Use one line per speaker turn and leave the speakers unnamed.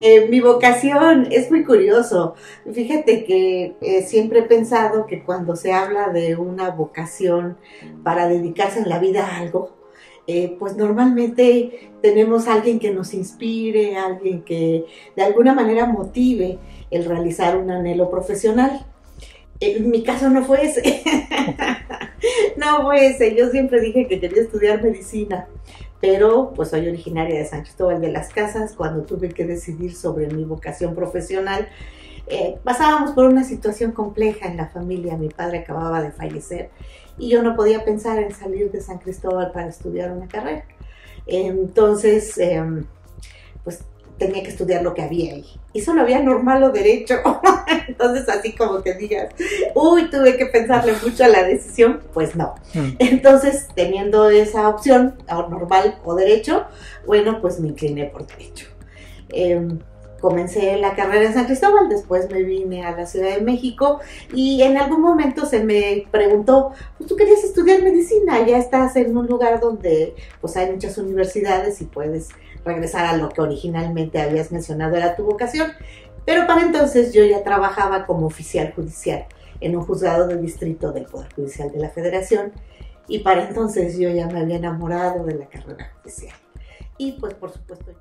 Eh, mi vocación es muy curioso. Fíjate que eh, siempre he pensado que cuando se habla de una vocación para dedicarse en la vida a algo, eh, pues normalmente tenemos alguien que nos inspire, alguien que de alguna manera motive el realizar un anhelo profesional. En mi caso no fue ese. no fue ese. Yo siempre dije que quería estudiar medicina pero pues soy originaria de San Cristóbal de las Casas. Cuando tuve que decidir sobre mi vocación profesional, eh, pasábamos por una situación compleja en la familia. Mi padre acababa de fallecer y yo no podía pensar en salir de San Cristóbal para estudiar una carrera. Entonces, em, pues tenía que estudiar lo que había ahí. Y solo había normal o derecho. Entonces, así como que digas, uy, tuve que pensarle mucho a la decisión, pues no. Mm. Entonces, teniendo esa opción, normal o derecho, bueno, pues me incliné por derecho. Em, comencé la carrera en San Cristóbal, después me vine a la Ciudad de México y en algún momento se me preguntó, pues tú querías estudiar medicina, ya estás en un lugar donde pues hay muchas universidades y puedes regresar a lo que originalmente habías mencionado era tu vocación. Pero para entonces yo ya trabajaba como oficial judicial en un juzgado de distrito del Poder Judicial de la Federación y para entonces yo ya me había enamorado de la carrera judicial. Y pues por supuesto...